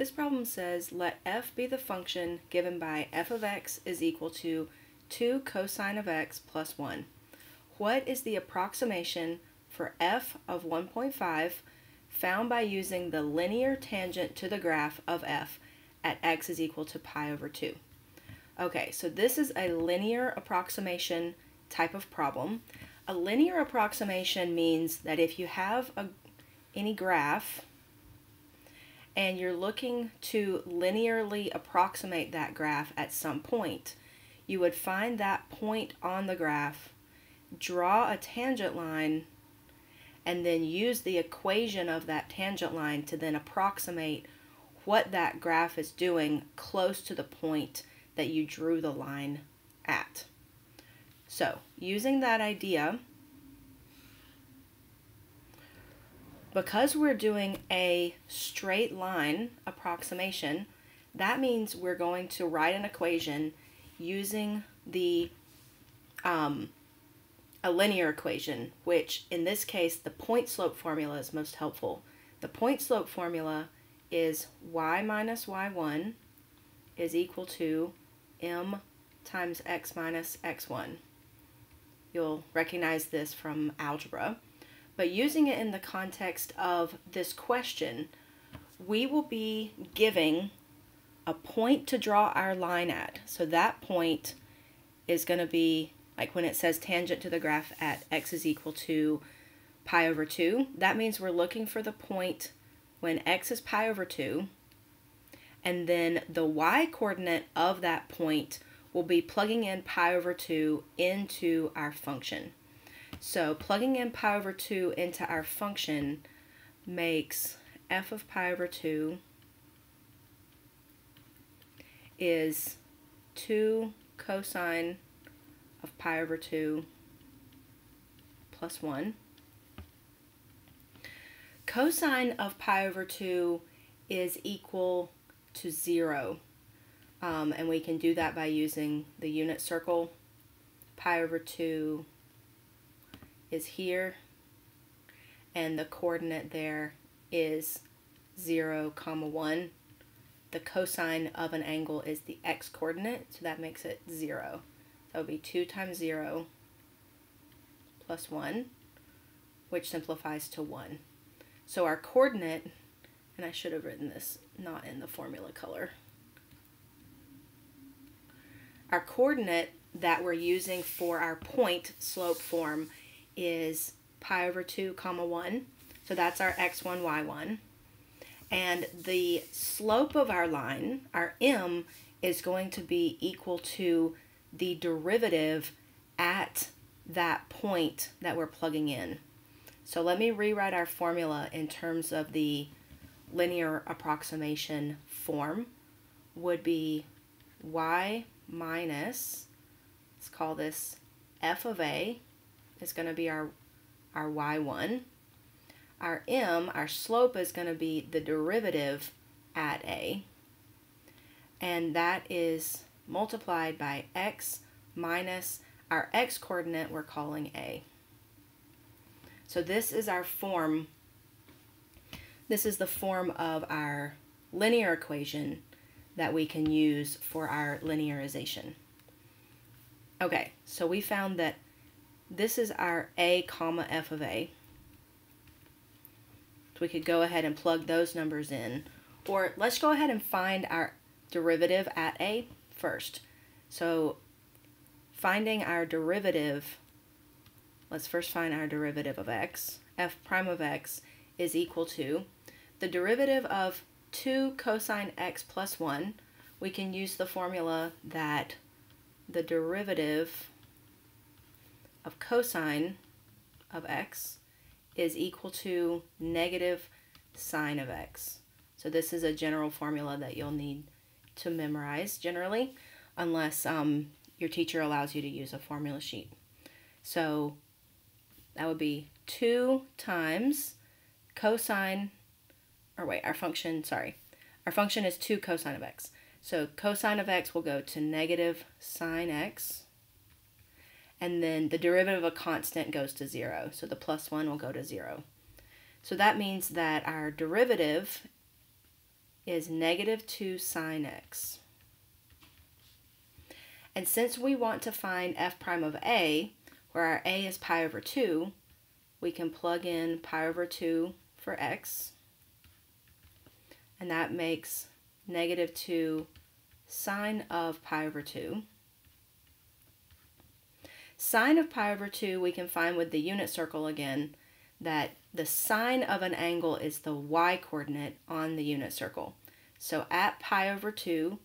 This problem says let f be the function given by f of x is equal to 2 cosine of x plus 1. What is the approximation for f of 1.5 found by using the linear tangent to the graph of f at x is equal to pi over 2? Okay, so this is a linear approximation type of problem. A linear approximation means that if you have a, any graph and you're looking to linearly approximate that graph at some point, you would find that point on the graph, draw a tangent line, and then use the equation of that tangent line to then approximate what that graph is doing close to the point that you drew the line at. So, using that idea, because we're doing a straight line approximation, that means we're going to write an equation using the um, a linear equation, which in this case, the point slope formula is most helpful. The point slope formula is y minus y1 is equal to m times x minus x1. You'll recognize this from algebra. But using it in the context of this question, we will be giving a point to draw our line at. So that point is going to be, like when it says tangent to the graph at x is equal to pi over 2, that means we're looking for the point when x is pi over 2, and then the y coordinate of that point will be plugging in pi over 2 into our function. So plugging in pi over 2 into our function makes f of pi over 2 is 2 cosine of pi over 2 plus 1. Cosine of pi over 2 is equal to 0. Um, and we can do that by using the unit circle. Pi over 2 is here, and the coordinate there is 0, comma 1. The cosine of an angle is the x-coordinate, so that makes it 0. That would be 2 times 0 plus 1, which simplifies to 1. So our coordinate, and I should have written this not in the formula color. Our coordinate that we're using for our point slope form is pi over 2 comma 1. So that's our x1, y1. And the slope of our line, our m, is going to be equal to the derivative at that point that we're plugging in. So let me rewrite our formula in terms of the linear approximation form would be y minus, let's call this f of a, is going to be our, our y1. Our m, our slope, is going to be the derivative at a. And that is multiplied by x minus our x coordinate we're calling a. So this is our form, this is the form of our linear equation that we can use for our linearization. Okay, so we found that this is our a comma f of a. So we could go ahead and plug those numbers in. Or let's go ahead and find our derivative at a first. So finding our derivative, let's first find our derivative of x. f prime of x is equal to the derivative of 2 cosine x plus 1. We can use the formula that the derivative of cosine of x is equal to negative sine of x. So this is a general formula that you'll need to memorize generally, unless um, your teacher allows you to use a formula sheet. So that would be 2 times cosine, or wait, our function, sorry, our function is 2 cosine of x. So cosine of x will go to negative sine x and then the derivative of a constant goes to zero. So the plus one will go to zero. So that means that our derivative is negative 2 sine x. And since we want to find f prime of a, where our a is pi over 2, we can plug in pi over 2 for x, and that makes negative 2 sine of pi over 2. Sine of pi over 2 we can find with the unit circle again, that the sine of an angle is the y-coordinate on the unit circle. So at pi over 2,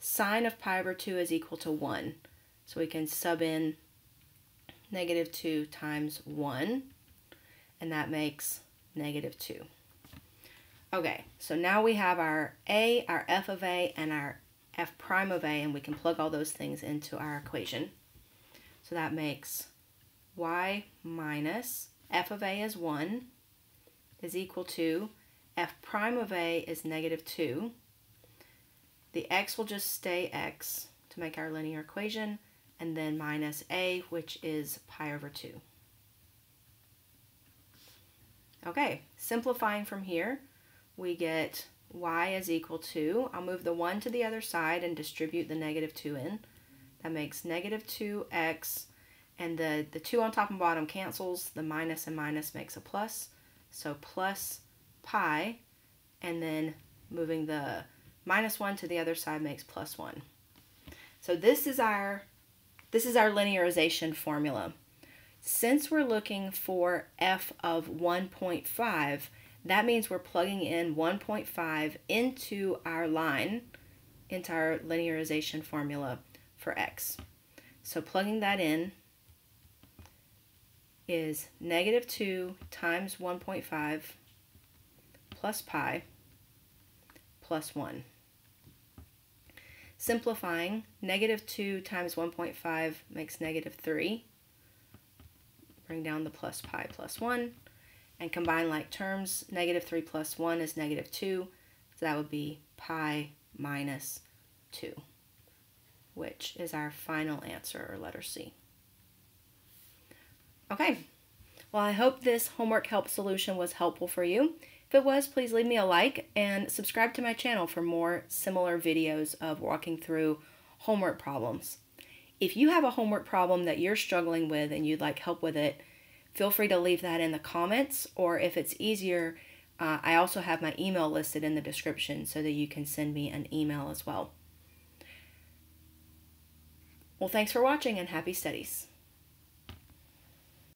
sine of pi over 2 is equal to 1. So we can sub in negative 2 times 1, and that makes negative 2. Okay, so now we have our a, our f of a, and our f prime of a, and we can plug all those things into our equation. So that makes y minus f of a is 1 is equal to f prime of a is negative 2. The x will just stay x to make our linear equation, and then minus a, which is pi over 2. Okay, simplifying from here, we get y is equal to, I'll move the 1 to the other side and distribute the negative 2 in. That makes negative 2x, and the, the 2 on top and bottom cancels. The minus and minus makes a plus. So plus pi, and then moving the minus 1 to the other side makes plus 1. So this is our this is our linearization formula. Since we're looking for f of 1.5, that means we're plugging in 1.5 into our line, into our linearization formula for x. So plugging that in is negative 2 times 1.5 plus pi plus 1. Simplifying, negative 2 times 1.5 makes negative 3. Bring down the plus pi plus 1 and combine like terms. Negative 3 plus 1 is negative 2, so that would be pi minus 2, which is our final answer, or letter C. Okay, well, I hope this homework help solution was helpful for you. If it was, please leave me a like and subscribe to my channel for more similar videos of walking through homework problems. If you have a homework problem that you're struggling with and you'd like help with it, feel free to leave that in the comments, or if it's easier, uh, I also have my email listed in the description so that you can send me an email as well. Well, thanks for watching and happy studies.